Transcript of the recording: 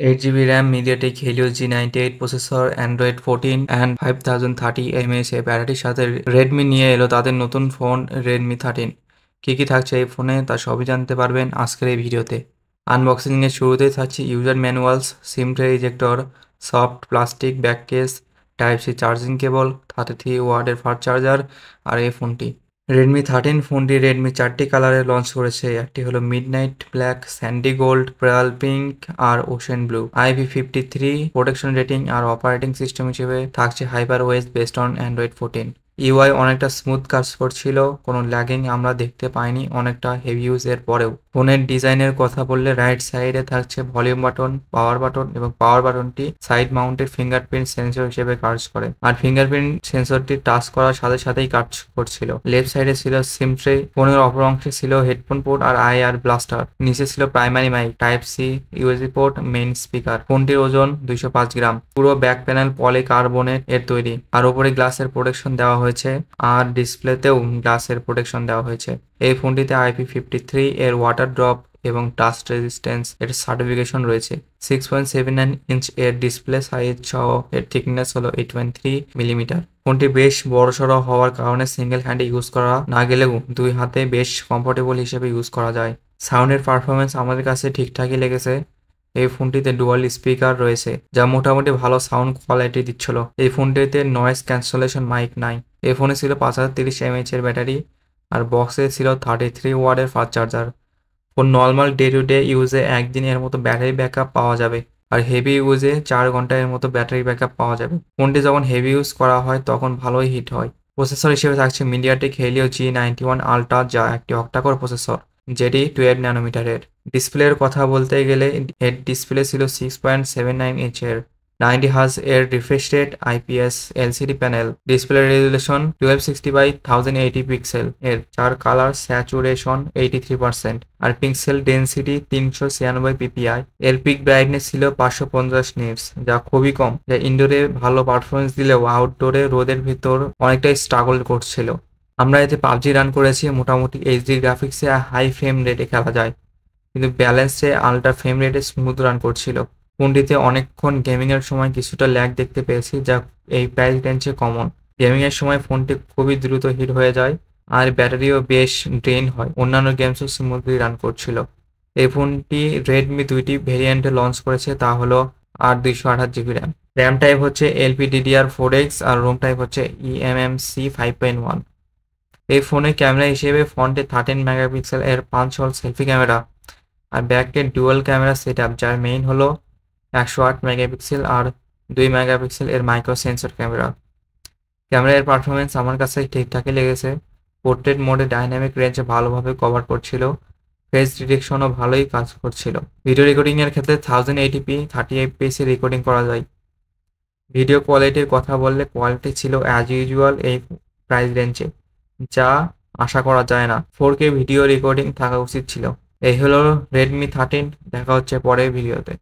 8 GB RAM, MediaTek, Helio G98 processor Android fourteen and five thousand thirty mAh এ ব্যাটারির সাথে Redmi নিয়ে এলো তাদের নতুন ফোন রেডমি থার্টিন কী কী থাকছে এই ফোনে তা সবই জানতে পারবেন আজকের এই ভিডিওতে। আনবক্সিংয়ের শুরুতেই থাকছে user manuals SIM tray ejector soft plastic back case type C charging cable thirty three ওয়ার্ডের ফাস্ট চার্জার আর এই ফোনটি রেডমি থার্টিন ফোনটি রেডমি চারটি কালারে লঞ্চ করেছে। একটি হলো midnight black sandy gold pearl pink আর ocean blue IP fifty three protection rating আর অপারেটিং সিস্টেম হিসেবে থাকছে HyperOS based on Android fourteen UI অনেকটা স্মুথ কাজ করছিল, কোনো ল্যাগিং আমরা দেখতে পাইনি অনেকটা হেভি ইউজ এর পরেও। ফোনের ডিজাইনের কথা বললে রাইট সাইডে থাকছে ভলিউম বাটন পাওয়ার বাটন এবং পাওয়ার বাটনটি সাইড মাউন্টেড ফিঙ্গারপ্রিন্ট সেন্সর হিসেবে কাজ করে। আর ফিঙ্গারপ্রিন্ট সেন্সরটি টাচ করার সাথে সাথেই কাজ করছিল। লেফট সাইডে ছিল সিম ট্রে ফোনের অপর অংশে ছিল হেডফোন পোর্ট আর আই আর ব্লাস্টার নিচে ছিল primary mic type C USB port main speaker ফোনটির ওজন দুইশো পাঁচ গ্রাম। পুরো ব্যাক প্যানেল পলি কার্বনেট এর তৈরি। আর উপরে গ্লাসের প্রোটেকশন দেওয়া হয়েছে আর ডিসপ্লেতেও গ্লাসের প্রোটেকশন দেওয়া হয়েছে। এই ফোনটিতে আইপি ফিফটি থ্রি এর ওয়াটার ড্রপ এবং ডাস্ট রেজিস্ট্যান্স এর সার্টিফিকেশন রয়েছে। Six point seven nine inch এর ডিসপ্লে সাইজ সহ এর থিকনেস হলো এইট পয়েন্ট থ্রি মিলিমিটার ফোনটি বেশ বড়সড় হওয়ার কারণে সিঙ্গেল হ্যান্ডে ইউজ করা না গেলেও দুই হাতে বেশ কমফোর্টেবল হিসেবে ইউজ করা যায়। সাউন্ডের পারফরমেন্স আমাদের কাছে ঠিকঠাকই লেগেছে। এই ফোনটিতে ডুয়াল স্পিকার রয়েছে, যা মোটামুটি ভালো সাউন্ড কোয়ালিটি দিচ্ছিল। এই ফোনটিতে নয়েজ ক্যান্সেলেশন মাইক নাই। এই ফোনে ছিল পাঁচ হাজার তিরিশ এমএইচ এর ব্যাটারি, আর বক্সে ছিল থার্টি থ্রি ওয়ার্ডের fast charger phone normal day to day ইউজে একদিন এর মতো ব্যাটারি ব্যাকআপ পাওয়া যাবে, আর হেভি ইউজে চার ঘণ্টা এর মতো ব্যাটারি ব্যাকআপ পাওয়া যাবে। ফোনটি যখন হেভি ইউজ করা হয়, তখন ভালোই হিট হয়। প্রসেসর হিসেবে থাকছে MediaTek Helio G ninety one ultra যা একটি অক্টাকর প্রসেসর যেটি টুয়েলভ ন্যানোমিটারের ডিসপ্লের কথা বলতে গেলে হেড ডিসপ্লে ছিল সিক্স পয়েন্ট সেভেন নাইন ইঞ্চের নাইনটি হাজ এর refresh rate IPS LCD panel display resolution twelve sixty by thousand eighty pixel এর চার colour saturation eighty three percent আর পিক্সেল ডেন্সিটি তিনশো ছিয়ানব্বই পিপিআই এর পিক ব্রাইটনেস ছিল পাঁচশো পঞ্চাশ নিটস যা খুবই কম। যা ইনডোরে ভালো পারফরমেন্স দিলেও আউটডোরে রোদের ভিতর অনেকটাই স্ট্রাগল করছিল। আমরা এতে পাবজি রান করেছি, মোটামুটি এইচডি গ্রাফিক্সে হাই ফ্রেম রেটে খেলা যায়। কিন্তু ব্যালেন্সে আলট্রা ফ্রেম রেটে স্মুথ রান করছিল। ফোনটিতে অনেকক্ষণ গেমিংয়ের সময় কিছুটা ল্যাগ দেখতে পেয়েছি, যা এই প্রাইস রেঞ্জে কমন। গেমিংয়ের সময় ফোনটি খুবই দ্রুত হিট হয়ে যায়, আর ব্যাটারিও বেশ ড্রেন হয়। অন্যান্য গেমসও স্মুথলি রান করছিল। এই ফোনটি রেডমি দুইটি ভেরিয়েন্টে লঞ্চ করেছে, তা হলো আর দুইশো আঠাশ জিবি র্যাম র্যাম টাইপ হচ্ছে এলপি ডিডিআর ফোর এক্স আর রোম টাইপ হচ্ছে ইএমএমসি ফাইভ পয়েন্ট ওয়ান এই ফোনের ক্যামেরা হিসেবে ফ্রন্টে থার্টিন মেগাপিক্সেল এর পাঁচ হল সেলফি ক্যামেরা, আর ব্যাকে ডুয়াল ক্যামেরা সেট আপ যার মেইন হলো একশো আট মেগাপিক্সেল আর দুই মেগাপিক্সেল এর মাইক্রো সেন্সর ক্যামেরা ক্যামেরার পারফরমেন্স আমার কাছে ঠিকঠাকই লেগেছে। পোর্ট্রেট মোডে ডাইনামিক রেঞ্জে ভালোভাবে কভার করছিল। ফেস ডিটেকশনও ভালোই কাজ করছিল। ভিডিও রেকর্ডিং এর ক্ষেত্রে thousand eighty P thirty eight এফপিএসে recording করা যায়। ভিডিও কোয়ালিটির কথা বললে কোয়ালিটি ছিল অ্যাজ ইউজুয়াল এই প্রাইস রেঞ্জে যা আশা করা যায় না। ফোর কে ভিডিও রেকর্ডিং থাকা উচিত ছিল। এই হলো রেডমি থার্টিন দেখা হচ্ছে পরের ভিডিওতে